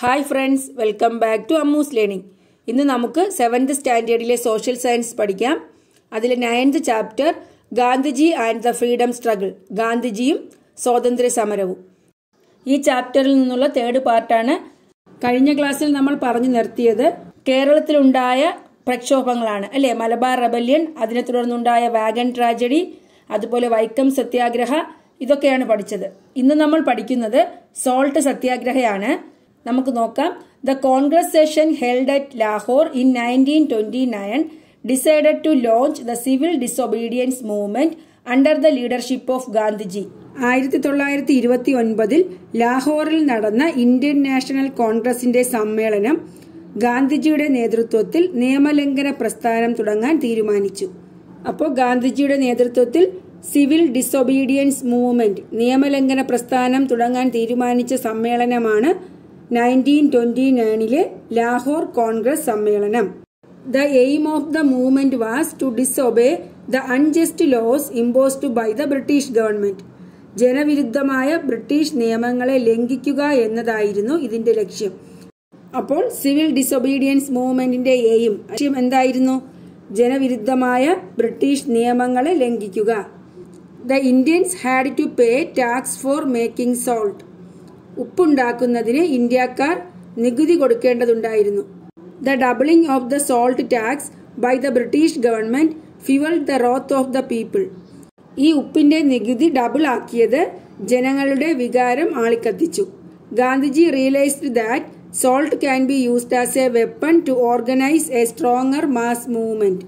Hi friends welcome back to Ammu's learning ഇന്ന് നമുക്ക് seventh സ്റ്റാൻഡേർഡിലെ സോഷ്യൽ സയൻസ് പഠിക്കാം. അതിൽ ninth chapter Gandhiji and the freedom struggle ഗാന്ധിജിയും സ്വാതന്ത്ര്യ സമരവും. ഈ ചാപ്റ്ററിൽ നിന്നുള്ള തേർഡ് പാർട്ടാണ് കഴിഞ്ഞ ക്ലാസ്സിൽ നമ്മൾ പറഞ്ഞു നിർത്തിയത് കേരളത്തിലുണ്ടായ പ്രക്ഷോഭങ്ങളാണ് അല്ലെ? മലബാർ റബല്യൻ അതിനെ തുടർന്നുണ്ടായ വാഗൺ ട്രാജഡി അതുപോലെ വൈക്കം സത്യാഗ്രഹ ഇതൊക്കെയാണ് പഠിച്ചത്. ഇന്ന് നമ്മൾ പഠിക്കുന്നത് സോൾട്ട് സത്യാഗ്രഹയാണ്. നമുക്ക് നോക്കാം. The Congress session held at Lahore in nineteen twenty nine decided to launch the civil disobedience movement under the leadership of Gandhiji ആയിരത്തി തൊള്ളായിരത്തി ഇരുപത്തി ഒൻപതിൽ ലാഹോറിൽ നടന്ന ഇന്ത്യൻ നാഷണൽ കോൺഗ്രസിന്റെ സമ്മേളനം ഗാന്ധിജിയുടെ നേതൃത്വത്തിൽ നിയമലംഘന പ്രസ്ഥാനം തുടങ്ങാൻ തീരുമാനിച്ചു. അപ്പോൾ ഗാന്ധിജിയുടെ നേതൃത്വത്തിൽ സിവിൽ ഡിസൊബീഡിയൻസ് മൂവ്മെന്റ് നിയമലംഘന പ്രസ്ഥാനം തുടങ്ങാൻ തീരുമാനിച്ച സമ്മേളനമാണ് നയന്റീൻ ട്വന്റി നയനിലെ ലാഹോർ കോൺഗ്രസ് സമ്മേളനം. The aim of the movement was to disobey the unjust laws imposed by the British government ജനവിരുദ്ധമായ British നിയമങ്ങളെ ലംഘിക്കുക എന്നതായിരുന്നു ഇതിന്റെ ലക്ഷ്യം. അപ്പോൾ സിവിൽ ഡിസൊബീഡിയൻസ് മൂവ്മെന്റിന്റെ എയിം ലക്ഷ്യം എന്തായിരുന്നു? ജനവിരുദ്ധമായ ബ്രിട്ടീഷ് നിയമങ്ങളെ ലംഘിക്കുക. The Indians had to pay tax for making salt ഉപ്പുണ്ടാക്കുന്നതിന് ഇന്ത്യക്കാർ നികുതി കൊടുക്കേണ്ടതുണ്ടായിരുന്നു. The doubling of the salt tax by the British government fuel the wrath of the people ഈ ഉപ്പിന്റെ നികുതി ഡബിൾ ആക്കിയത് ജനങ്ങളുടെ വികാരം ആളിക്കത്തിച്ചു. Gandhiji realised that salt can be used as a weapon to organise a stronger mass movement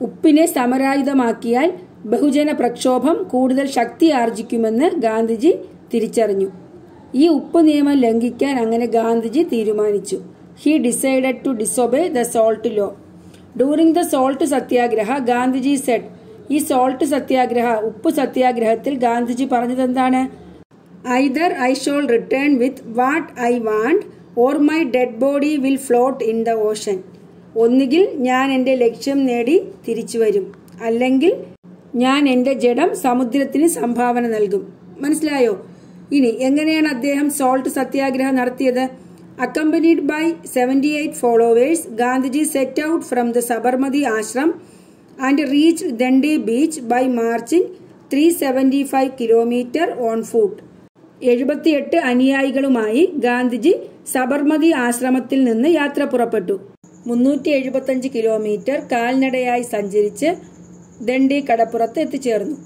ഉപ്പിനെ സമരായുധമാക്കിയാൽ ബഹുജന പ്രക്ഷോഭം കൂടുതൽ ശക്തി ആർജിക്കുമെന്ന് ഗാന്ധിജി തിരിച്ചറിഞ്ഞു. ഈ ഉപ്പ് നിയമം ലംഘിക്കാൻ അങ്ങനെ ഗാന്ധിജി തീരുമാനിച്ചു. He decided to disobey the salt law during the salt satyagraha Gandhiji said ഈ സോൾട്ട് സത്യാഗ്രഹ ഉപ്പ് സത്യാഗ്രഹത്തിൽ ഗാന്ധിജി പറഞ്ഞത് എന്താണ്? Either I shall return with what I want or my dead body will float in the ocean ഒന്നുകിൽ ഞാൻ എന്റെ ലക്ഷ്യം നേടി തിരിച്ചു വരും. അല്ലെങ്കിൽ ഞാൻ എന്റെ ജഡം സമുദ്രത്തിന് സംഭാവന നൽകും. മനസ്സിലായോ? ഇനി എങ്ങനെയാണ് അദ്ദേഹം സോൾട്ട് സത്യാഗ്രഹം നടത്തിയത്? Accompanied by seventy eight followers Gandhiji set out from the Sabarmati Ashram and reach Dandi beach by marching three seventy five kilometre on foot എഴുപത്തിയെട്ട് അനുയായികളുമായി ഗാന്ധിജി സബർമതി ആശ്രമത്തിൽ നിന്ന് യാത്ര പുറപ്പെട്ടു. മുന്നൂറ്റി എഴുപത്തഞ്ച് കിലോമീറ്റർ കാൽനടയായി സഞ്ചരിച്ച് ദണ്ഡി കടപ്പുറത്ത് എത്തിച്ചേർന്നു.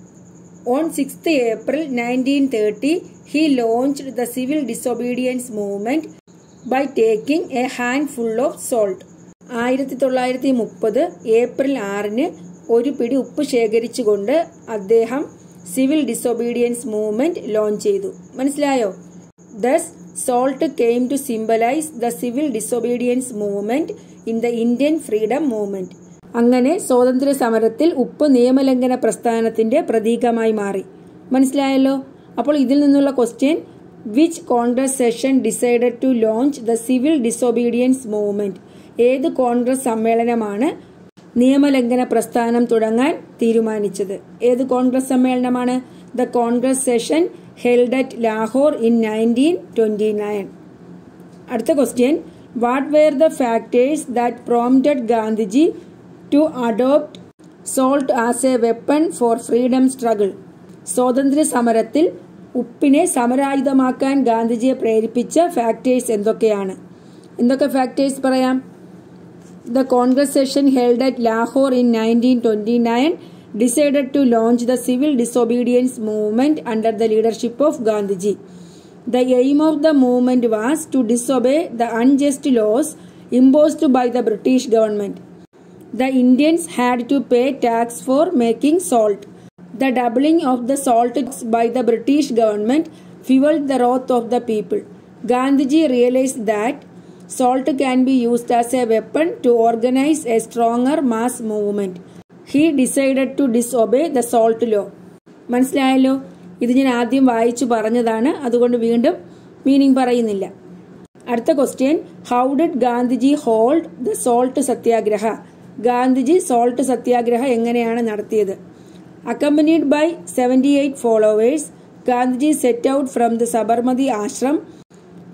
On sixth April nineteen thirty he launch the civil disobedience movement by taking a handful of salt ആയിരത്തി തൊള്ളായിരത്തി മുപ്പത് ഏപ്രിൽ ആറിന് ഒരു പിടി ഉപ്പ് ശേഖരിച്ചുകൊണ്ട് അദ്ദേഹം സിവിൽ ഡിസൊബീഡിയൻസ് മൂവ്മെന്റ് ലോഞ്ച് ചെയ്തു. മനസ്സിലായോ? Thus salt came to symbolise the civil disobedience movement in the Indian freedom movement അങ്ങനെ സ്വാതന്ത്ര്യ സമരത്തിൽ ഉപ്പ് നിയമലംഘന പ്രസ്ഥാനത്തിന്റെ പ്രതീകമായി മാറി. മനസ്സിലായല്ലോ? അപ്പോൾ ഇതിൽ നിന്നുള്ള question which Congress session decided to launch the civil disobedience movement ഏത് കോൺഗ്രസ് സമ്മേളനമാണ് നിയമലംഘന പ്രസ്ഥാനം തുടങ്ങാൻ തീരുമാനിച്ചത്? ഏത് കോൺഗ്രസ് സമ്മേളനമാണ്? The Congress session held at Lahore in nineteen twenty nine അടുത്ത question what were the factors that prompted Gandhiji to adopt salt as a weapon for freedom struggle സ്വാതന്ത്ര്യ സമരത്തിൽ ഉപ്പിനെ സമരായുധമാക്കാൻ ഗാന്ധിജിയെ പ്രേരിപ്പിച്ച ഫാക്ടേഴ്സ് എന്തൊക്കെയാണ്? എന്തൊക്കെ ഫാക്ടേഴ്സ് പറയാം? The Congress session held at Lahore in nineteen twenty nine decided to launch the civil disobedience movement under the leadership of Gandhiji the aim of the movement was to disobey the unjust laws imposed by the British government the Indians had to pay tax for making salt The doubling of the salt by the British government fueled the wrath of the people. Gandhiji realized that salt can be used as a weapon to organize a stronger mass movement. He decided to disobey the salt law മനസ്സിലായല്ലോ ഇത് ഞാൻ ആദ്യം വായിച്ചു പറഞ്ഞതാണ് അതുകൊണ്ട് വീണ്ടും meaning പറയുന്നില്ല അടുത്ത question how did Gandhiji hold the salt satyagraha Gandhiji salt satyagraha എങ്ങനെയാണ് നടത്തിയത് accompanied by seventy eight followers Gandhiji set out from the Sabarmati Ashram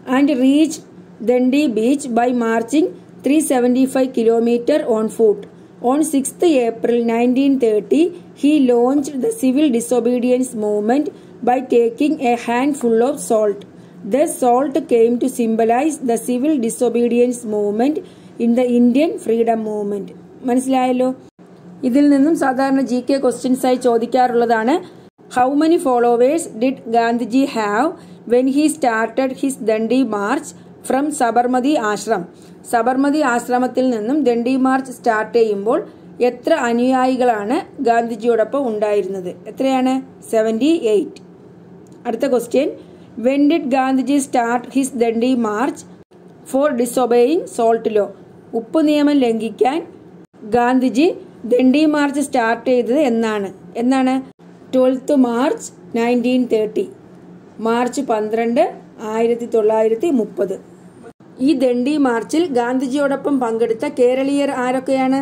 and reach Dandi beach by marching three seventy five kilometre on foot on sixth April nineteen thirty he launch the civil disobedience movement by taking a handful of salt the salt came to symbolise the civil disobedience movement in the Indian freedom movement മനസ്സിലായല്ലോ ഇതിൽ നിന്നും സാധാരണ G K ക്വസ്റ്റ്യൻസായി ചോദിക്കാറുള്ളതാണ്. How many followers did Gandhiji have when he started his Dandi march from Sabarmati Ashram Sabarmati ആശ്രമത്തിൽ നിന്നും Dandi march start ചെയ്യുമ്പോൾ എത്ര അനുയായികളാണ് ഗാന്ധിജിയോടൊപ്പം ഉണ്ടായിരുന്നത്? എത്രയാണ്? സെവന്റി എയ്റ്റ് അടുത്ത question when did Gandhiji start his Dandi march for disobeying salt law ഉപ്പ് നിയമം ലംഘിക്കാൻ ഗാന്ധിജി ദണ്ഡി മാർച്ച് സ്റ്റാർട്ട് ചെയ്തത് എന്നാണ്. എന്നാണ്? Twelfth March nineteen thirty. March പന്ത്രണ്ട് ആയിരത്തി തൊള്ളായിരത്തി മുപ്പത് ഈ ദണ്ഡി മാർച്ചിൽ ഗാന്ധിജിയോടൊപ്പം പങ്കെടുത്ത കേരളീയർ ആരൊക്കെയാണ്?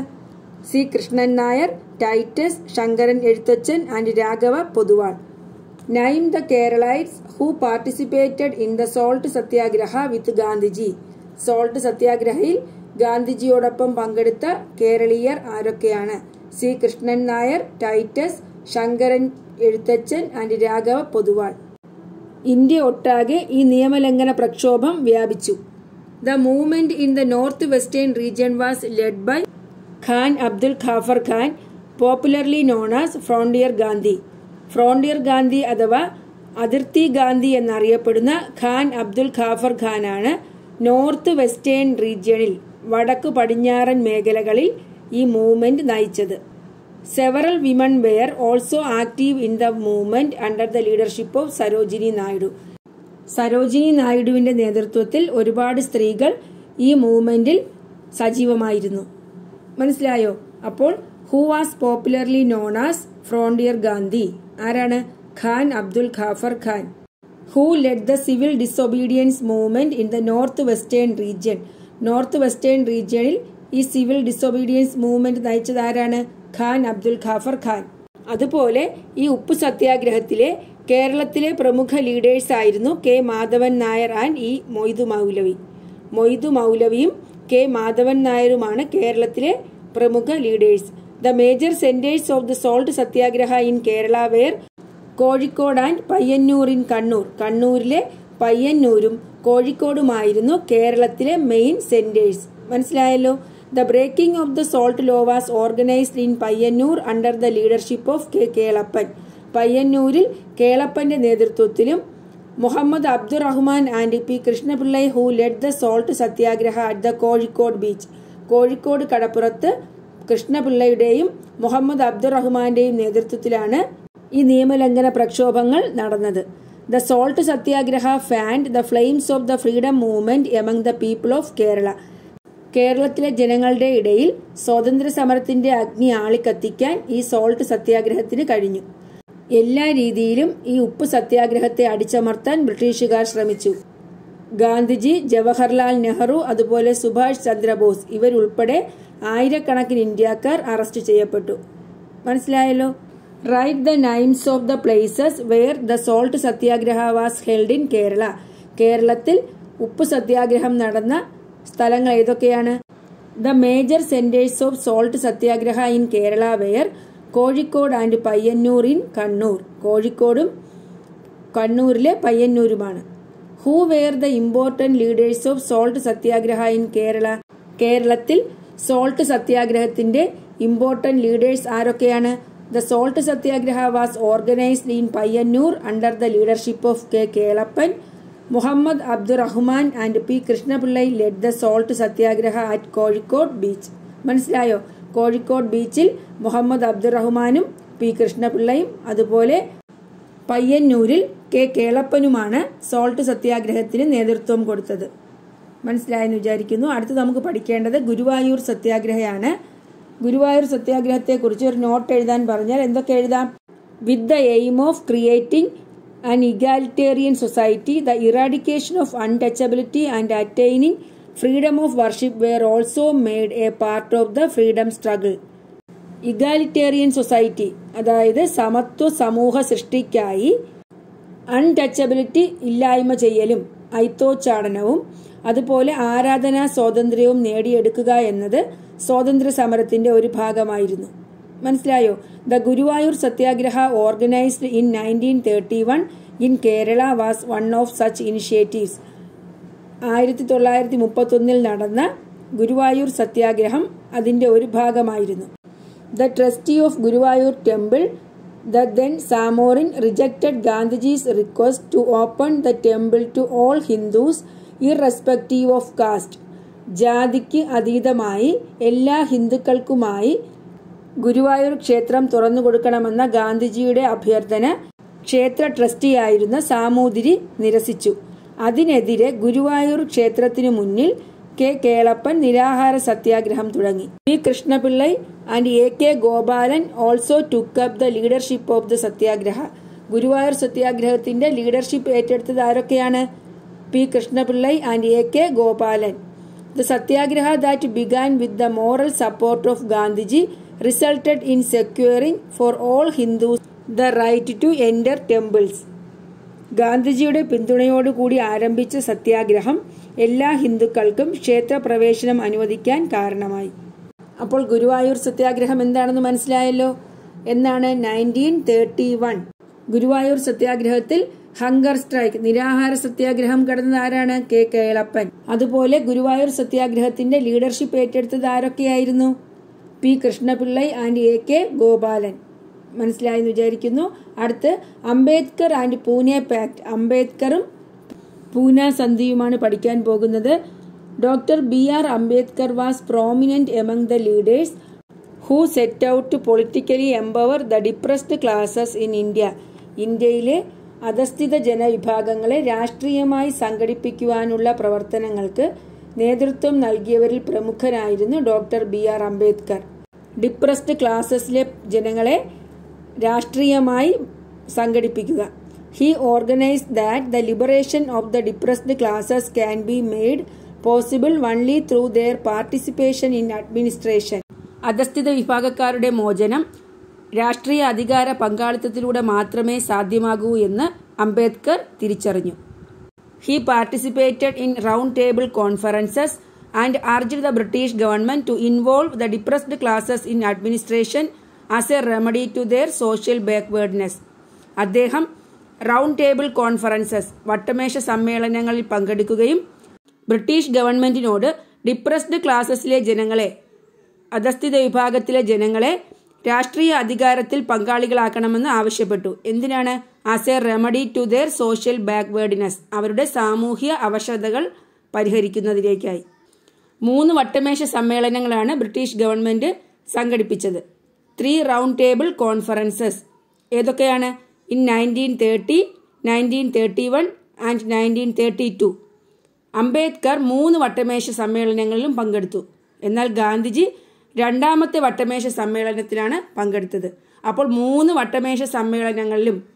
C. Krishnan Nair Titus Sankaran Ezhuthachan and Raghava Poduval. Name the Keralites who participated in the salt satyagraha with Gandhiji. Salt സത്യാഗ്രഹയിൽ ഗാന്ധിജിയോടൊപ്പം പങ്കെടുത്ത കേരളീയർ ആരൊക്കെയാണ്? C. Krishnan Nair Titus Sankaran Ezhuthachan and Raghava Poduval. India ഒട്ടാകെ ഈ നിയമലംഘന പ്രക്ഷോഭം വ്യാപിച്ചു. The movement in the north western region was led by Khan Abdul Ghaffar Khan popularly known as frontier Gandhi. Frontier Gandhi അഥവാ അതിർത്തി ഗാന്ധി എന്നറിയപ്പെടുന്ന ഖാൻ അബ്ദുൽ ഖാഫർ ഖാനാണ് north western റീജിയണിൽ വടക്കു പടിഞ്ഞാറൻ മേഖലകളിൽ ഈ മൂവ്മെന്റ് നയിച്ചത്. Several women were also active in the movement under the leadership of Sarojini Naidu. Sarojini നായിഡുവിന്റെ നേതൃത്വത്തിൽ ഒരുപാട് സ്ത്രീകൾ ഈ മൂവ്മെന്റിൽ സജീവമായിരുന്നു. മനസ്സിലായോ? അപ്പോൾ who was popularly known as frontier Gandhi ആരാണ്? Khan Abdul Ghaffar Khan. Who led the civil disobedience movement in the north western region north western റീജിയണിൽ ഈ സിവിൽ ഡിസൊബീഡിയൻസ് മൂവ്മെന്റ് നയിച്ചതാരാണ്? ഖാൻ അബ്ദുൽ ഖാഫർ ഖാൻ. അതുപോലെ ഈ ഉപ്പു സത്യാഗ്രഹത്തിലെ കേരളത്തിലെ പ്രമുഖ ലീഡേഴ്സ് ആയിരുന്നു K Madhavan Nair and E Moidu Moulavi. Moidu മൗലവിയും K Madhavan നായരുമാണ് കേരളത്തിലെ പ്രമുഖ leaders the major centres of the salt satyagraha in Kerala were Kozhikode and Payyanur in Kannur. കണ്ണൂരിലെ പയ്യന്നൂരും കോഴിക്കോടുമായിരുന്നു കേരളത്തിലെ മെയിൻ സെന്റേഴ്സ് മനസ്സിലായല്ലോ? The breaking of the salt law was organised in Payyanur under the leadership of K Kelappan പയ്യന്നൂരിൽ കേളപ്പന്റെ നേതൃത്വത്തിലും Muhammad Abdurahman and P Krishna Pillai who led the salt satyagraha at the Kozhikode beach Kozhikode കടപ്പുറത്ത് കൃഷ്ണപിള്ളയുടെയും മുഹമ്മദ് അബ്ദുറഹ്മാന്റെയും നേതൃത്വത്തിലാണ് ഈ നിയമലംഘന പ്രക്ഷോഭങ്ങൾ നടന്നത്. The salt satyagraha fanned the flames of the freedom movement among the people of Kerala കേരളത്തിലെ ജനങ്ങളുടെ ഇടയിൽ സ്വാതന്ത്ര്യ സമരത്തിന്റെ അഗ്നി ആളിക്കത്തിക്കാൻ ഈ സോൾട്ട് സത്യാഗ്രഹത്തിന് കഴിഞ്ഞു. എല്ലാ രീതിയിലും ഈ ഉപ്പ് സത്യാഗ്രഹത്തെ അടിച്ചമർത്താൻ ബ്രിട്ടീഷുകാർ ശ്രമിച്ചു. ഗാന്ധിജി ജവഹർലാൽ നെഹ്റു അതുപോലെ സുഭാഷ് ചന്ദ്രബോസ് ഇവരുൾപ്പെടെ ആയിരക്കണക്കിന് ഇന്ത്യക്കാർ അറസ്റ്റ് ചെയ്യപ്പെട്ടു. മനസ്സിലായല്ലോ? Right the names of the places where the salt satyagraha was held in Kerala കേരളത്തിൽ ഉപ്പ് സത്യാഗ്രഹം നടന്ന സ്ഥലങ്ങൾ ഏതൊക്കെയാണ്? The major centres of salt satyagraha in Kerala were Kozhikode and Payyanur in Kannur കോഴിക്കോടും കണ്ണൂരിലെ പയ്യന്നൂരുമാണ്. Who were the important leaders of salt satyagraha in Kerala കേരളത്തിൽ salt സത്യാഗ്രഹത്തിന്റെ ഇമ്പോർട്ടന്റ് ലീഡേഴ്സ് ആരൊക്കെയാണ്? The salt satyagraha was organised in Payyanur under the leadership of K Kelappan Muhammad Abdurahman and P Krishna Pillai led the salt satyagraha at Kozhikode beach മനസ്സിലായോ? കോഴിക്കോട് ബീച്ചിൽ Muhammad അബ്ദുറഹ്മാനും P. കൃഷ്ണപിള്ളയും അതുപോലെ പയ്യന്നൂരിൽ K കേളപ്പനുമാണ് salt സത്യാഗ്രഹത്തിന് നേതൃത്വം കൊടുത്തത്. മനസ്സിലായെന്ന് വിചാരിക്കുന്നു. അടുത്ത് നമുക്ക് പഠിക്കേണ്ടത് ഗുരുവായൂർ സത്യാഗ്രഹയാണ്. ഗുരുവായൂർ സത്യാഗ്രഹത്തെക്കുറിച്ച് ഒരു നോട്ട് എഴുതാൻ പറഞ്ഞാൽ എന്തൊക്കെ എഴുതാം? With the aim of creating an egalitarian society the eradication of untouchability and attaining freedom of worship were also made a part of the freedom struggle egalitarian society അതായത് സമത്വ സമൂഹ സൃഷ്ടിക്കായി അൺടച്ചബിലിറ്റി ഇല്ലായ്മ ചെയ്യലും ഐത്തോച്ചാടനവും അതുപോലെ ആരാധനാ സ്വാതന്ത്ര്യവും നേടിയെടുക്കുക എന്നത് സ്വാതന്ത്ര്യ സമരത്തിന്റെ ഒരു ഭാഗമായിരുന്നു. മനസ്സിലായോ? The Guruvayur satyagraha organised in nineteen thirty one in Kerala was one of such initiatives. ആയിരത്തി തൊള്ളായിരത്തി മുപ്പത്തൊന്നിൽ നടന്ന ഗുരുവായൂർ സത്യാഗ്രഹം അതിന്റെ ഒരു ഭാഗമായിരുന്നു. The trustee of Guruvayur temple the then Zamorin rejected Gandhiji's request to open the temple to all Hindus irrespective of caste ജാതിക്ക് അതീതമായി എല്ലാ ഹിന്ദുക്കൾക്കുമായി ഗുരുവായൂർ ക്ഷേത്രം തുറന്നു കൊടുക്കണമെന്ന ഗാന്ധിജിയുടെ അഭ്യർത്ഥന ക്ഷേത്ര ട്രസ്റ്റിയായിരുന്ന സാമൂതിരി നിരസിച്ചു. അതിനെതിരെ ഗുരുവായൂർ ക്ഷേത്രത്തിനു മുന്നിൽ കെ കേളപ്പൻ നിരാഹാര സത്യാഗ്രഹം തുടങ്ങി. P Krishna Pillai and A K Gopalan also took up the leadership of the satyagraha. Guruvayur സത്യാഗ്രഹത്തിന്റെ leadership ഏറ്റെടുത്തത് ആരൊക്കെയാണ്? P Krishna Pillai and A K Gopalan. The satyagraha that began with the moral support of Gandhiji resulted in securing for all Hindus the right to enter temples. ഗാന്ധിജിയുടെ പിന്തുണയോടുകൂടി ആരംഭിച്ച സത്യാഗ്രഹം എല്ലാ ഹിന്ദുക്കൾക്കും ക്ഷേത്രപ്രവേശനം അനുവദിക്കാൻ കാരണമായി. അപ്പോൾ ഗുരുവായൂർ സത്യാഗ്രഹം എന്താണെന്ന് മനസ്സിലായല്ലോ? എന്നാണ് നയന്റീൻ തേർട്ടി വൺ. ഗുരുവായൂർ സത്യാഗ്രഹത്തിൽ ഹങ്കർ സ്ട്രൈക്ക് നിരാഹാര സത്യാഗ്രഹം കടന്നത് ആരാണ് കെ കേളപ്പൻ? അതുപോലെ ഗുരുവായൂർ സത്യാഗ്രഹത്തിന്റെ ലീഡർഷിപ്പ് ഏറ്റെടുത്തത് ആരൊക്കെയായിരുന്നു? P Krishna Pillai and A K Gopalan. മനസ്സിലായെന്ന് വിചാരിക്കുന്നു. അടുത്ത് അംബേദ്കർ ആൻഡ് പൂനെ പാക്ട് അംബേദ്കറും പൂന സന്ധിയുമാണ് പഠിക്കാൻ പോകുന്നത്. Doctor B R Ambedkar was prominent among the leaders who set out to politically empower the depressed classes in India ഇന്ത്യയിലെ അധസ്ഥിത ജനവിഭാഗങ്ങളെ രാഷ്ട്രീയമായി സംഘടിപ്പിക്കുവാനുള്ള പ്രവർത്തനങ്ങൾക്ക് നേതൃത്വം നൽകിയവരിൽ പ്രമുഖനായിരുന്നു doctor B R Ambedkar. Depressed ക്ലാസസിലെ ജനങ്ങളെ രാഷ്ട്രീയമായി സംഘടിപ്പിക്കുക. He organise that the liberation of the depressed classes can be made possible only through their participation in administration. അധസ്ഥിത വിഭാഗക്കാരുടെ മോചനം രാഷ്ട്രീയ അധികാര പങ്കാളിത്തത്തിലൂടെ മാത്രമേ സാധ്യമാകൂ എന്ന് അംബേദ്കർ തിരിച്ചറിഞ്ഞു. He participated in round table conferences and urged the British government to involve the depressed classes in administration as a remedy to their social backwardness അദ്ദേഹം റൗണ്ട് ടേബിൾ കോൺഫറൻസസ് വട്ടമേശ സമ്മേളനങ്ങളിൽ പങ്കെടുക്കുകയും ബ്രിട്ടീഷ് ഗവൺമെന്റിനോട് ഡിപ്രസ്ഡ് ക്ലാസസിലെ ജനങ്ങളെ അധസ്ഥിത വിഭാഗത്തിലെ ജനങ്ങളെ രാഷ്ട്രീയ അധികാരത്തിൽ പങ്കാളികളാക്കണമെന്ന് ആവശ്യപ്പെട്ടു. എന്തിനാണ് as a remedy to their social backwardness അവരുടെ സാമൂഹ്യ അവശതകൾ പരിഹരിക്കുന്നതിലേക്കായി. മൂന്ന് വട്ടമേശ സമ്മേളനങ്ങളാണ് ബ്രിട്ടീഷ് ഗവൺമെന്റ് സംഘടിപ്പിച്ചത്. ത്രീ റൗണ്ട് ടേബിൾ കോൺഫറൻസസ് ഏതൊക്കെയാണ്? In nineteen thirty nineteen thirty one and nineteen thirty two Ambedkar മൂന്ന് വട്ടമേശ സമ്മേളനങ്ങളിലും പങ്കെടുത്തു. എന്നാൽ ഗാന്ധിജി രണ്ടാമത്തെ വട്ടമേശ സമ്മേളനത്തിലാണ് പങ്കെടുത്തത്. അപ്പോൾ മൂന്ന് വട്ടമേശ സമ്മേളനങ്ങളിലും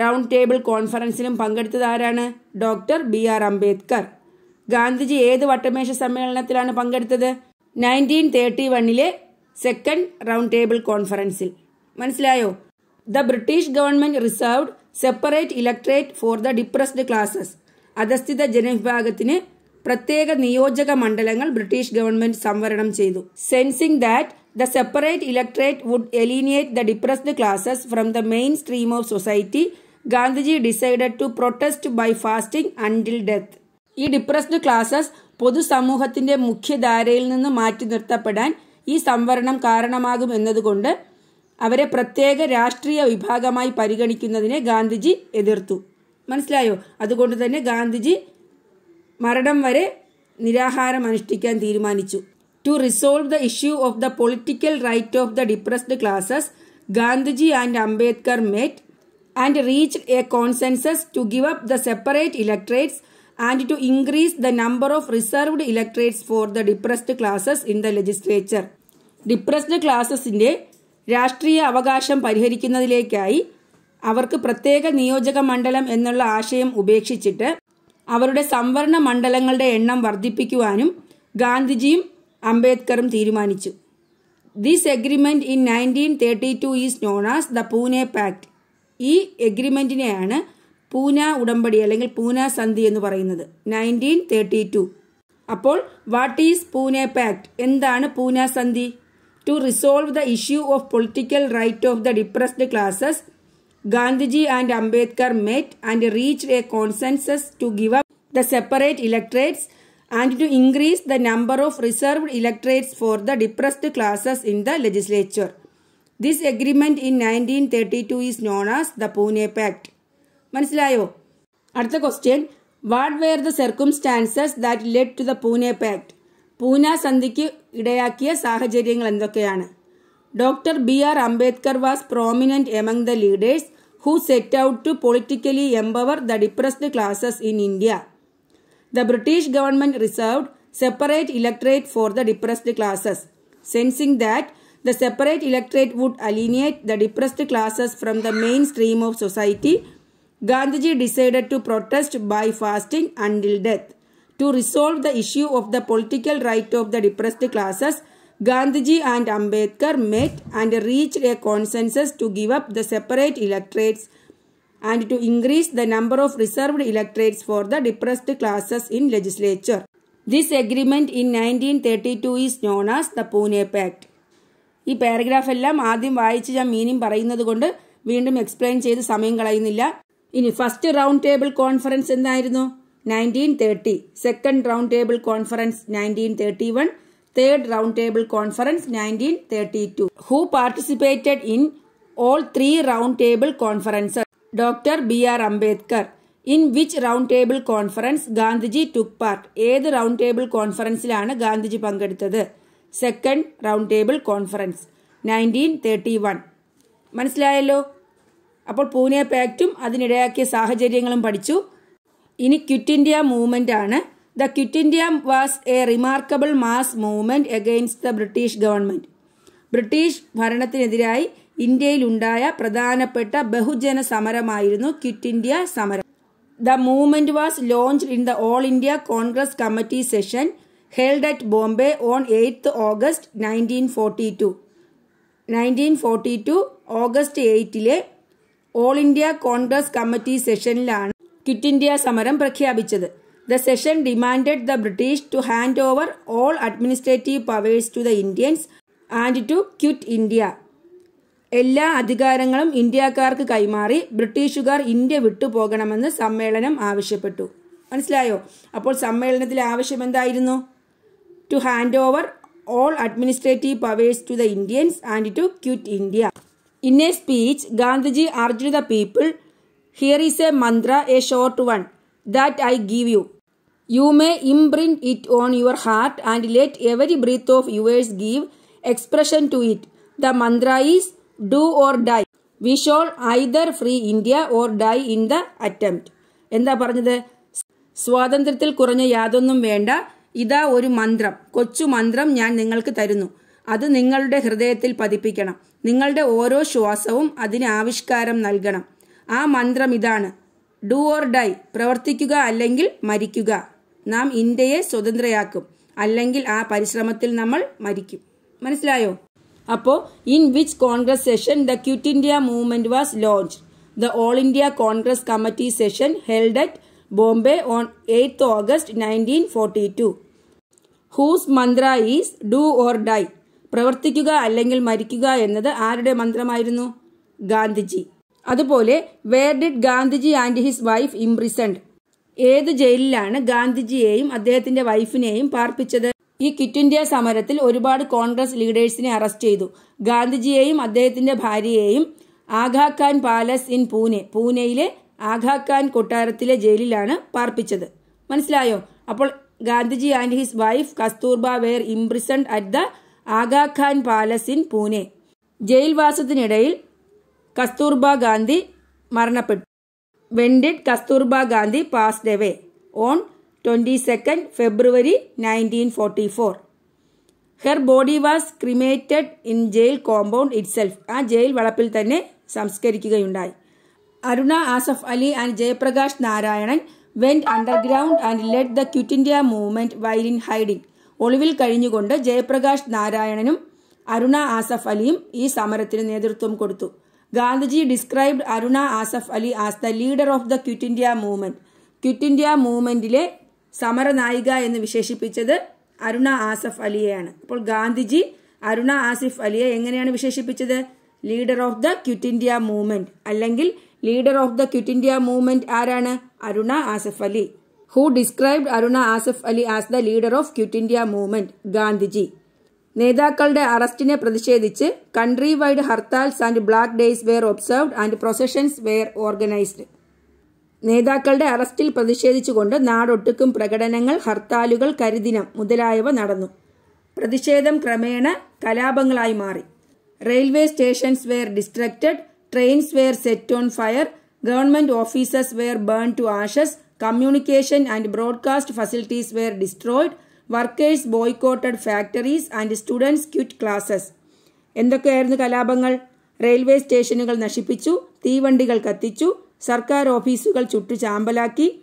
റൗണ്ട് ടേബിൾ കോൺഫറൻസിലും പങ്കെടുത്തത് ആരാണ്? Doctor B R Ambedkar. Gandhiji ഏത് വട്ടമേശ സമ്മേളനത്തിലാണ് പങ്കെടുത്തത്? നയന്റീൻ തേർട്ടി വണ്ണിലെ സെക്കൻഡ് റൗണ്ട് ടേബിൾ കോൺഫറൻസിൽ. മനസ്സിലായോ? The British government reserved separate electorate for the depressed classes. അധസ്ഥിത ജനവിഭാഗത്തിന് പ്രത്യേക നിയോജക മണ്ഡലങ്ങൾ ബ്രിട്ടീഷ് ഗവൺമെന്റ് സംവരണം ചെയ്തു. Sensing that the separate electorate would eliminate the depressed classes from the main stream of society Gandhiji decided to protest by fasting until death ഈ depressed classes പൊതുസമൂഹത്തിന്റെ മുഖ്യധാരയിൽ നിന്ന് മാറ്റി നിർത്തപ്പെടാൻ ഈ സംവരണം കാരണമാകും എന്നതുകൊണ്ട് അവരെ പ്രത്യേക രാഷ്ട്രീയ വിഭാഗമായി പരിഗണിക്കുന്നതിനെ ഗാന്ധിജി എതിർത്തു. മനസ്സിലായോ? അതുകൊണ്ട് തന്നെ ഗാന്ധിജി മരണം വരെ നിരാഹാരം അനുഷ്ഠിക്കാൻ തീരുമാനിച്ചു. To resolve the issue of the political right of the depressed classes Gandhiji and Ambedkar met and reach a consensus to give up the separate electorates and to increase the number of reserved electorates for the depressed classes in the legislature depressed ക്ലാസസിന്റെ രാഷ്ട്രീയ അവകാശം പരിഹരിക്കുന്നതിലേക്കായി അവർക്ക് പ്രത്യേക നിയോജക മണ്ഡലം എന്നുള്ള ആശയം ഉപേക്ഷിച്ചിട്ട് അവരുടെ സംവരണ മണ്ഡലങ്ങളുടെ എണ്ണം വർദ്ധിപ്പിക്കുവാനും ഗാന്ധിജിയും അംബേദ്കറും തീരുമാനിച്ചു. This agreement in nineteen thirty two is known as the Pune pact ഈ എഗ്രിമെന്റിനെയാണ് പൂന ഉടമ്പടി അല്ലെങ്കിൽ പൂന സന്ധി എന്ന് പറയുന്നത്. നയന്റീൻ തേർട്ടി ടു അപ്പോൾ വാട്ട് ഈസ് പൂനെ പാക്ട് എന്താണ് പൂന സന്ധി? To resolve the issue of political right of the depressed classes Gandhiji and Ambedkar met and reached a consensus to give up the separate electorates and to increase the number of reserved electorates for the depressed classes in the legislature this agreement in nineteen thirty two is known as the Poona Pact മനസ്സിലായോ അടുത്ത question what were the circumstances that led to the Poona Pact Poona സന്ധിക്ക് ഇടയാക്കിയ സാഹചര്യങ്ങൾ എന്തൊക്കെയാണ് doctor B R Ambedkar was prominent among the leaders who set out to politically empower the depressed classes in India. The British government reserved separate electorate for the depressed classes, sensing that the separate electorate would alienate the depressed classes from the mainstream of society. Gandhiji decided to protest by fasting until death to resolve the issue of the political right of the depressed classes Gandhiji and Ambedkar met and reached a consensus to give up the separate electorates and to increase the number of reserved electorates for the depressed classes in legislature. This agreement in 1932 is known as the Pune Pact. ഈ paragraph എല്ലാം ആദ്യം വായിച്ച് ഞാൻ meaning പറയുന്നത് കൊണ്ട് വീണ്ടും explain ചെയ്ത് സമയം കളയുന്നില്ല ഇനി ഫസ്റ്റ് റൗണ്ട് ടേബിൾ കോൺഫറൻസ് എന്തായിരുന്നു nineteen thirty second round table conference nineteen thirty third round table conference nineteen thirty two who participated in all three round table conference doctor B R Ambedkar in which round table conference Gandhiji took part ഏത് round table കോൺഫറൻസിലാണ് ഗാന്ധിജി പങ്കെടുത്തത്? Second round table conference nineteen thirty one മനസ്സിലായല്ലോ? അപ്പോൾ പൂനെ പാക്റ്റും അതിനിടയാക്കിയ സാഹചര്യങ്ങളും പഠിച്ചു. ഇനി ക്വിറ്റ് ഇന്ത്യ മൂവ്മെന്റ് ആണ്. The quit India was a remarkable mass movement against the British government British ഭരണത്തിനെതിരായി ഇന്ത്യയിലുണ്ടായ പ്രധാനപ്പെട്ട ബഹുജന സമരമായിരുന്നു ക്വിറ്റ് ഇന്ത്യ സമരം. The movement was launch in the all India Congress committee session held at Bombay on eighth August nineteen forty two nineteen forty two August എയ്റ്റിലെ all India Congress committee സെഷനിലാണ് quit India സമരം പ്രഖ്യാപിച്ചത്. The session demand the British to hand over all administrative powers to the Indians and to quit India എല്ലാ അധികാരങ്ങളും ഇന്ത്യക്കാർക്ക് കൈമാറി ബ്രിട്ടീഷുകാർ India വിട്ടുപോകണമെന്ന് സമ്മേളനം ആവശ്യപ്പെട്ടു. മനസ്സിലായോ? അപ്പോൾ സമ്മേളനത്തിലെ ആവശ്യം എന്തായിരുന്നു? To hand over all administrative powers to the Indians and to quit India. In a speech, Gandhiji urged the people here is a mantra a short one, that I give you. You may imprint it on your heart and let every breath of yours give expression to it. The mantra is do or die. We shall either free India or die in the attempt. എന്താ പറഞ്ഞത് സ്വാതന്ത്ര്യത്തിൽ കുറഞ്ഞ യാതൊന്നും വേണ്ട ഇതാ ഒരു മന്ത്രം കൊച്ചു മന്ത്രം ഞാൻ നിങ്ങൾക്ക് തരുന്നു അത് നിങ്ങളുടെ ഹൃദയത്തിൽ പതിപ്പിക്കണം നിങ്ങളുടെ ഓരോ ശ്വാസവും അതിന് ആവിഷ്കാരം നൽകണം ആ മന്ത്രം ഇതാണ് ഡു ഓർ ഡൈ പ്രവർത്തിക്കുക അല്ലെങ്കിൽ മരിക്കുക. നാം ഇന്ത്യയെ സ്വതന്ത്രയാക്കും. അല്ലെങ്കിൽ ആ പരിശ്രമത്തിൽ നമ്മൾ മരിക്കും. മനസ്സിലായോ? അപ്പോൾ in which Congress session the quit India movement was launch the all India Congress committee session held at Bombay on eighth August nineteen forty two. Whose mantra is do or die പ്രവർത്തിക്കുക അല്ലെങ്കിൽ മരിക്കുക എന്നത് ആരുടെ മന്ത്രമായിരുന്നു? ഗാന്ധിജി. അതുപോലെ where did Gandhiji and his wife imprisoned ഏത് ജയിലിലാണ് ഗാന്ധിജിയെയും അദ്ദേഹത്തിന്റെ വൈഫിനെയും പാർപ്പിച്ചത്? ഈ കിറ്റ് ഇന്ത്യ സമരത്തിൽ ഒരുപാട് കോൺഗ്രസ് ലീഡേഴ്സിനെ അറസ്റ്റ് ചെയ്തു. ഗാന്ധിജിയെയും അദ്ദേഹത്തിന്റെ ഭാര്യയെയും ആഘാഖാൻ പാലസ് ഇൻ പൂനെ പൂനെയിലെ ആഘാഖാൻ കൊട്ടാരത്തിലെ ജയിലിലാണ് പാർപ്പിച്ചത്. മനസ്സിലായോ? അപ്പോൾ Gandhiji and his wife Kasturba were imprisoned at the Aga Khan palace in Pune ജയിൽവാസത്തിനിടയിൽ Kasturba Gandhi മരണപ്പെട്ടു. When did Kasturba Gandhi passed away on twenty second February nineteen forty four her body was cremated in jail compound itself ആ jail വളപ്പിൽ തന്നെ സംസ്കരിക്കുകയുണ്ടായി. Aruna Asaf Ali and Jayaprakash Narayanan went underground and led the quit India movement while in hiding ഒളിവിൽ കഴിഞ്ഞുകൊണ്ട് ജയപ്രകാശ് നാരായണനും അരുണ ആസഫ് അലിയും ഈ സമരത്തിന് നേതൃത്വം കൊടുത്തു. Gandhiji described Aruna Asaf Ali as the leader of the quit India movement. Quit India മൂവ്മെന്റിലെ സമരനായിക എന്ന് വിശേഷിപ്പിച്ചത് അരുണ ആസഫ് അലിയെയാണ്. അപ്പോൾ ഗാന്ധിജി അരുണ ആസിഫ് അലിയെ എങ്ങനെയാണ് വിശേഷിപ്പിച്ചത്? Leader of the quit India movement. അല്ലെങ്കിൽ leader of the quit India movement ആരാണ്? Aruna Asaf Ali. Who described Aruna Asaf Ali as the leader of quit India movement? Gandhiji. നേതാക്കളുടെ അറസ്റ്റിനെ പ്രതിഷേധിച്ച് country wide hartals and black days were observed and processions were organised നേതാക്കളുടെ അറസ്റ്റിൽ പ്രതിഷേധിച്ചുകൊണ്ട് നാടൊട്ടുക്കും പ്രകടനങ്ങൾ ഹർത്താലുകൾ കരിദിനം മുതലായവ നടന്നു. പ്രതിഷേധം ക്രമേണ കലാപങ്ങളായി മാറി. Railway stations were destructed trains were set on fire government offices were burn to ashes communication and broadcast facilities were destroyed workers boycotted factories and students quit classes എന്തൊക്കെയായിരുന്നു കലാപങ്ങൾ? റെയിൽവേ സ്റ്റേഷനുകൾ നശിപ്പിച്ചു തീവണ്ടികൾ കത്തിച്ചു സർക്കാർ ഓഫീസുകൾ ചുട്ടു ചാമ്പലാക്കി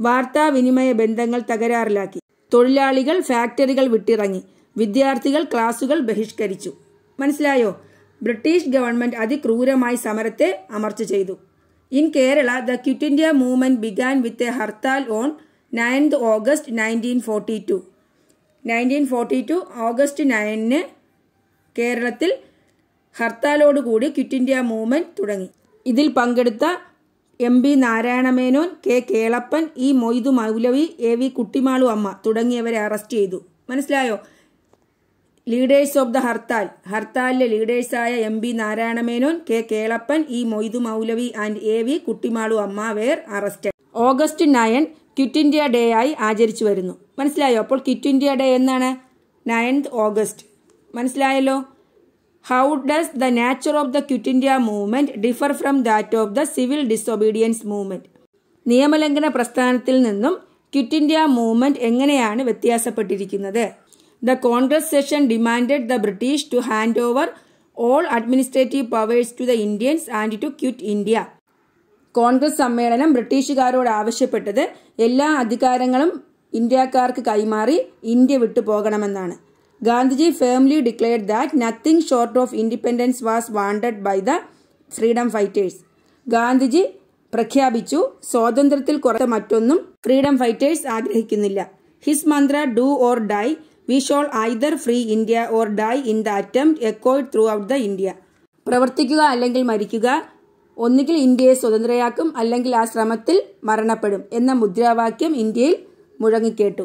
വാർത്താവിനിമയ ബന്ധങ്ങൾ തകരാറിലാക്കി. തൊഴിലാളികൾ ഫാക്ടറികൾ വിട്ടിറങ്ങി വിദ്യാർത്ഥികൾ ക്ലാസുകൾ ബഹിഷ്കരിച്ചു. മനസ്സിലായോ? ബ്രിട്ടീഷ് ഗവൺമെന്റ് അതിക്രൂരമായി സമരത്തെ അമർച്ച ചെയ്തു. In Kerala the quit India movement began with a hartal on ninth August nineteen forty two nineteen forty two August നയനിന് കേരളത്തിൽ ഹർത്താലോടുകൂടി ക്വിറ്റ് ഇന്ത്യ മൂവ്മെന്റ് തുടങ്ങി. ഇതിൽ പങ്കെടുത്ത M P Narayana Menon K Kelappan E Moidu Moulavi A V Kuttimalu Amma തുടങ്ങിയവരെ arrest ചെയ്തു. മനസ്സിലായോ? Leaders of the hartal. ഹർത്താലിലെ ലീഡേഴ്സായ M P Narayana Menon K Kelappan E Moidu Moulavi and A V Kuttimalu Amma were arrested. August nine quit India day ആയി ആചരിച്ചു വരുന്നു. മനസ്സിലായോ? അപ്പോൾ quit India day എന്നാണ്? Ninth August. മനസ്സിലായല്ലോ? How does the nature of the quit India movement differ from that of the civil disobedience movement നിയമലംഘന പ്രസ്ഥാനത്തിൽ നിന്നും quit India movement എങ്ങനെയാണ് വ്യത്യാസപ്പെട്ടിരിക്കുന്നത്? The Congress session demanded the British to hand over all administrative powers to the Indians and to quit India Congress സമ്മേളനം ബ്രിട്ടീഷുകാരോട് ആവശ്യപ്പെട്ടത് എല്ലാ അധികാരങ്ങളും ഇന്ത്യക്കാർക്ക് കൈമാറി ഇന്ത്യ വിട്ടു പോകണമെന്നാണ്. Gandhiji firmly declared that nothing short of independence was wanted by the freedom fighters Gandhiji പ്രഖ്യാപിച്ചു സ്വാതന്ത്ര്യത്തിൽ കുറച്ച് മറ്റൊന്നും ഫ്രീഡം ഫൈറ്റേഴ്സ് ആഗ്രഹിക്കുന്നില്ല. His mantra do or die we shall either free India or die in the attempt echoed throughout the India പ്രവർത്തിക്കുക അല്ലെങ്കിൽ മരിക്കുക ഒന്നുകിൽ ഇന്ത്യയെ സ്വതന്ത്രയാക്കും അല്ലെങ്കിൽ ആ ശ്രമത്തിൽ മരണപ്പെടും എന്ന മുദ്രാവാക്യം ഇന്ത്യയിൽ മുഴങ്ങിക്കേട്ടു.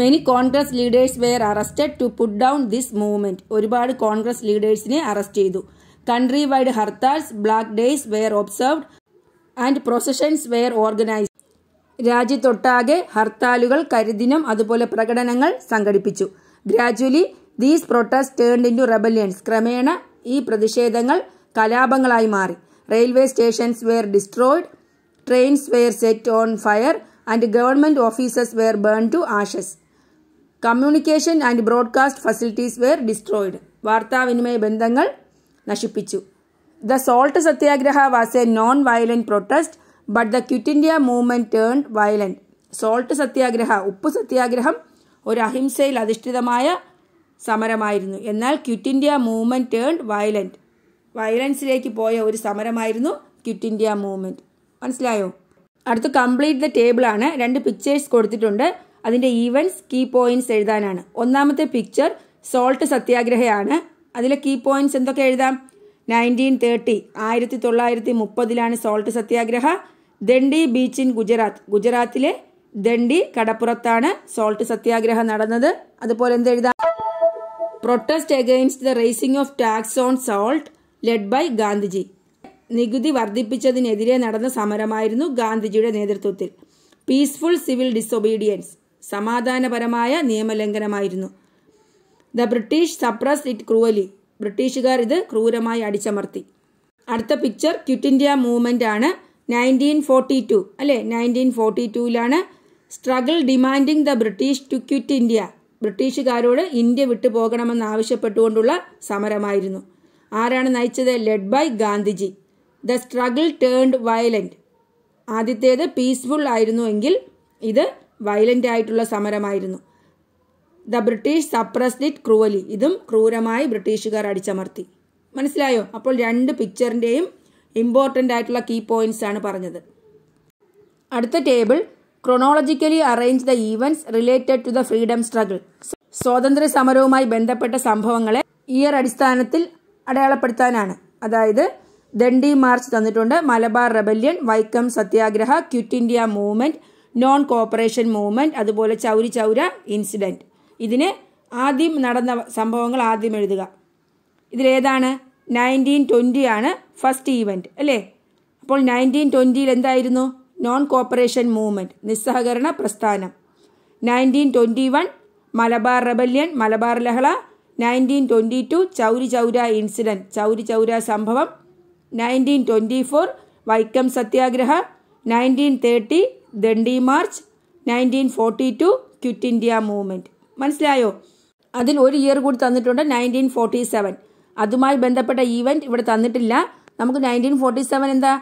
Many Congress leaders were arrested to put down this movement ഒരുപാട് കോൺഗ്രസ് ലീഡേഴ്സിനെ അറസ്റ്റ് ചെയ്തു. Countrywide hartals black days were observed and processions were organise രാജ്യത്തൊട്ടാകെ ഹർത്താലുകൾ കരിദിനം അതുപോലെ പ്രകടനങ്ങൾ സംഘടിപ്പിച്ചു. Gradually these protest turned into ക്രമേണ ഈ പ്രതിഷേധങ്ങൾ കലാപങ്ങളായി മാറി. Railway stations were destroyed trains were set on fire and government offices were burn to ashes communication and broadcast facilities were destroyed വാർത്താവിനിമയ ബന്ധങ്ങൾ നശിപ്പിച്ചു. The salt satyagraha was a non violent protest but the quit India movement turn violent salt satyagraha ഉപ്പ് സത്യാഗ്രഹം ഒരു അഹിംസയിൽ അധിഷ്ഠിതമായ സമരമായിരുന്നു. എന്നാൽ quit India movement turn violent വയലൻസിലേക്ക് പോയ ഒരു സമരമായിരുന്നു ക്വിറ്റ് ഇന്ത്യ മൂവ്മെന്റ് മനസ്സിലായോ? അടുത്ത് കംപ്ലീറ്റ് ദ ടേബിൾ ആണ് രണ്ട് പിക്ചേഴ്സ് കൊടുത്തിട്ടുണ്ട്. അതിന്റെ ഈവൻസ് കീ പോയിന്റ്സ് എഴുതാനാണ്. ഒന്നാമത്തെ പിക്ചർ സോൾട്ട് സത്യാഗ്രഹയാണ്. അതിലെ കീ പോയിന്റ്സ് എന്തൊക്കെ എഴുതാം? നയന്റീൻ തേർട്ടി ആയിരത്തി തൊള്ളായിരത്തി മുപ്പതിലാണ് salt satyagraha. Dandi beach in Gujarat. ഗുജറാത്തിലെ ദണ്ഡി കടപ്പുറത്താണ് സോൾട്ട് സത്യാഗ്രഹം നടന്നത്. അതുപോലെ എന്തെഴുതാം? Protest against the raising of tax on salt led by Gandhiji. നികുതി വർദ്ധിപ്പിച്ചതിനെതിരെ നടന്ന സമരമായിരുന്നു ഗാന്ധിജിയുടെ നേതൃത്വത്തിൽ. പീസ്ഫുൾ സിവിൽ ഡിസൊബീഡിയൻസ് സമാധാനപരമായ നിയമലംഘനമായിരുന്നു. The British suppress it cruelly ബ്രിട്ടീഷുകാർ ഇത് ക്രൂരമായി അടിച്ചമർത്തി. അടുത്ത പിക്ചർ ക്വിറ്റ് ഇന്ത്യ മൂവ്മെന്റ് ആണ്. നയന്റീൻ ഫോർട്ടി ടു അല്ലെ? Nineteen forty ടുവിലാണ് struggle demanding the British to quit India ബ്രിട്ടീഷുകാരോട് India വിട്ടു ആവശ്യപ്പെട്ടുകൊണ്ടുള്ള സമരമായിരുന്നു. ആരാണ് നയിച്ചത്? Led by Gandhiji. The struggle turned violent ആദ്യത്തേത് പീസ്ഫുൾ ആയിരുന്നുവെങ്കിൽ ഇത് വയലന്റ് ആയിട്ടുള്ള സമരമായിരുന്നു. The British suppressed it cruelly ഇതും ക്രൂരമായി ബ്രിട്ടീഷുകാർ അടിച്ചമർത്തി. മനസ്സിലായോ? അപ്പോൾ രണ്ട് പിക്ചറിന്റെയും ഇമ്പോർട്ടന്റ് ആയിട്ടുള്ള കീ പോയിന്റ്സ് ആണ് പറഞ്ഞത്. അടുത്ത table chronologically arrange the events related to the freedom struggle സ്വാതന്ത്ര്യ സമരവുമായി ബന്ധപ്പെട്ട സംഭവങ്ങളെ ഇയർ അടിസ്ഥാനത്തിൽ അടയാളപ്പെടുത്താനാണ്. അതായത് ദണ്ഡി മാർച്ച് തന്നിട്ടുണ്ട്. Malabar rebellion Vaikom satyagraha quit India movement non cooperation movement അതുപോലെ ചൗരി ചൗര ഇൻസിഡന്റ് ഇതിന് ആദ്യം നടന്ന സംഭവങ്ങൾ ആദ്യം എഴുതുക. ഇതിലേതാണ്? നയന്റീൻ ട്വന്റി ആണ് ഫസ്റ്റ് ഈവന്റ് അല്ലേ? അപ്പോൾ നയന്റീൻ ട്വന്റിയിൽ എന്തായിരുന്നു? നോൺ കോപ്പറേഷൻ മൂവ്മെന്റ് നിസ്സഹകരണ പ്രസ്ഥാനം. Nineteen twenty one Malabar rebellion Malabar ലഹള nineteen twenty two Chauri Chaura incident Chauri Chaura സംഭവം. Nineteen twenty four Vaikom satyagraha. Nineteen thirty Dandi march. Nineteen forty two quit India movement മനസ്സിലായോ? അതിൽ ഒരു year കൂടി തന്നിട്ടുണ്ട് nineteen forty seven അതുമായി ബന്ധപ്പെട്ട event ഇവിടെ തന്നിട്ടില്ല. നമുക്ക് നയന്റീൻ ഫോർട്ടി സെവൻ എന്താ?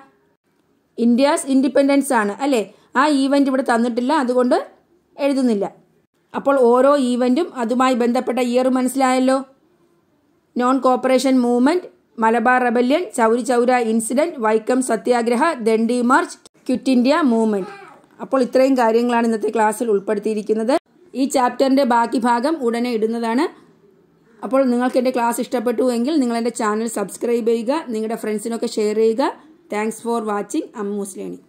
ഇന്ത്യാസ് ഇൻഡിപെൻഡൻസ് ആണ് അല്ലേ? ആ ഈവന്റ് ഇവിടെ തന്നിട്ടില്ല അതുകൊണ്ട് എഴുതുന്നില്ല. അപ്പോൾ ഓരോ ഈവന്റും അതുമായി ബന്ധപ്പെട്ട ഇയർ മനസ്സിലായല്ലോ. Non cooperation movement Malabar rebellion Chauri Chaura incident Vaikom satyagraha Dandi march quit India movement അപ്പോൾ ഇത്രയും കാര്യങ്ങളാണ് ഇന്നത്തെ ക്ലാസ്സിൽ ഉൾപ്പെടുത്തിയിരിക്കുന്നത്. ഈ ചാപ്റ്ററിന്റെ ബാക്കി ഭാഗം ഉടനെ ഇടുന്നതാണ്. അപ്പോൾ നിങ്ങൾക്ക് എന്റെ ക്ലാസ് ഇഷ്ടപ്പെട്ടു എങ്കിൽ നിങ്ങൾ എന്റെ ചാനൽ സബ്സ്ക്രൈബ് ചെയ്യുക നിങ്ങളുടെ ഫ്രണ്ട്സിനൊക്കെ ഷെയർ ചെയ്യുക. Thanks for watching Ammu's learning